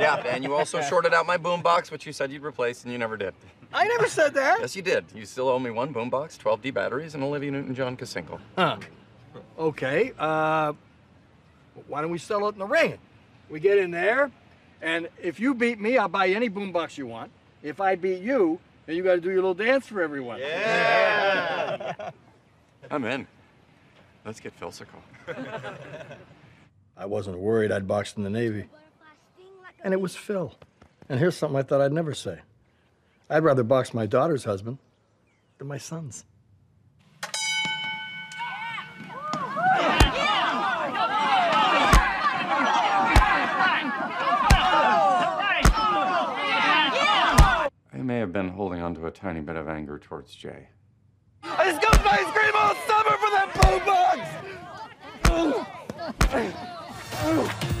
Yeah, and you also shorted out my boombox, which you said you'd replace, and you never did. I never said that. Yes, you did. You still owe me one boombox, 12D batteries, and Olivia Newton-John cassingle. Huh. Okay. Uh, why don't we settle it in the ring? We get in there, and if you beat me, I'll buy you any boombox you want. If I beat you, then you got to do your little dance for everyone. Yeah. I'm in. Let's get physical. I wasn't worried I'd boxed in the Navy. And it was Phil. And here's something I thought I'd never say. I'd rather box my daughter's husband than my son's. I may have been holding on to a tiny bit of anger towards Jay. I just got ice cream all summer for that boombox!